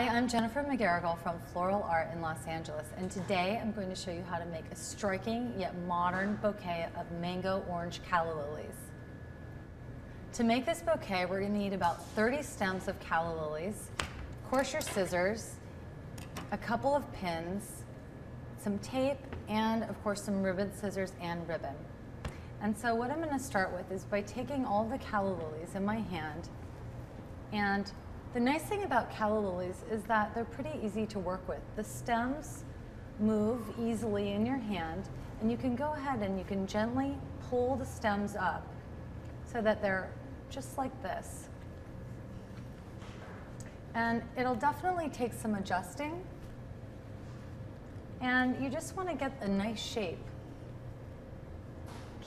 Hi, I'm Jennifer McGarrigle from Floral Art in Los Angeles, and today I'm going to show you how to make a striking yet modern bouquet of mango orange calla lilies. To make this bouquet, we're going to need about 30 stems of calla lilies, of course your scissors, a couple of pins, some tape, and of course some ribbon scissors and ribbon. And so what I'm going to start with is by taking all the calla lilies in my hand and the nice thing about calla lilies is that they're pretty easy to work with. The stems move easily in your hand and you can go ahead and you can gently pull the stems up so that they're just like this. And it'll definitely take some adjusting and you just want to get a nice shape.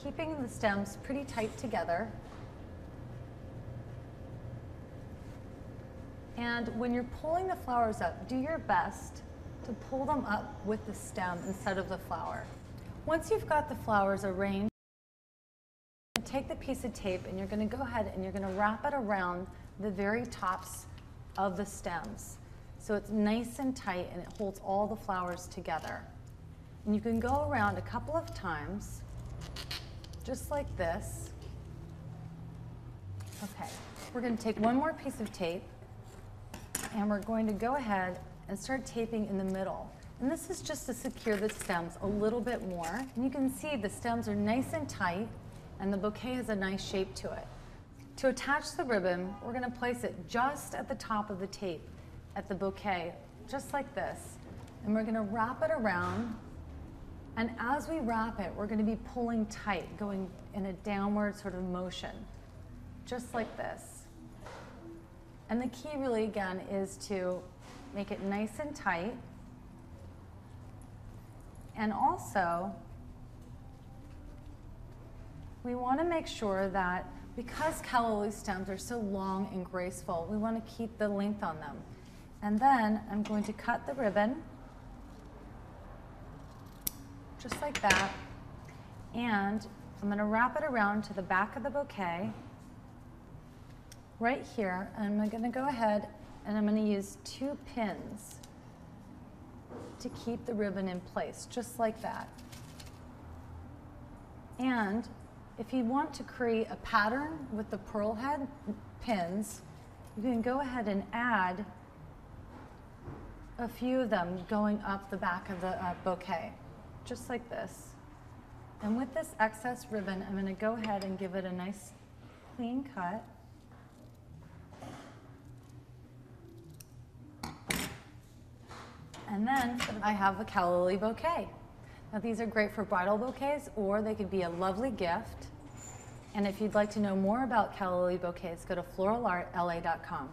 Keeping the stems pretty tight together And when you're pulling the flowers up, do your best to pull them up with the stem instead of the flower. Once you've got the flowers arranged, take the piece of tape and you're going to go ahead and you're going to wrap it around the very tops of the stems. So it's nice and tight and it holds all the flowers together. And you can go around a couple of times, just like this. Okay, we're going to take one more piece of tape and we're going to go ahead and start taping in the middle. And this is just to secure the stems a little bit more. And you can see the stems are nice and tight and the bouquet has a nice shape to it. To attach the ribbon, we're gonna place it just at the top of the tape at the bouquet, just like this. And we're gonna wrap it around. And as we wrap it, we're gonna be pulling tight, going in a downward sort of motion, just like this. And the key really again is to make it nice and tight. And also, we want to make sure that because calla stems are so long and graceful, we want to keep the length on them. And then I'm going to cut the ribbon, just like that. And I'm going to wrap it around to the back of the bouquet right here, and I'm going to go ahead and I'm going to use two pins to keep the ribbon in place, just like that. And if you want to create a pattern with the pearl head pins, you can go ahead and add a few of them going up the back of the uh, bouquet, just like this. And with this excess ribbon, I'm going to go ahead and give it a nice clean cut. And then I have a calla lily bouquet. Now these are great for bridal bouquets or they could be a lovely gift. And if you'd like to know more about calla lily bouquets, go to floralartla.com.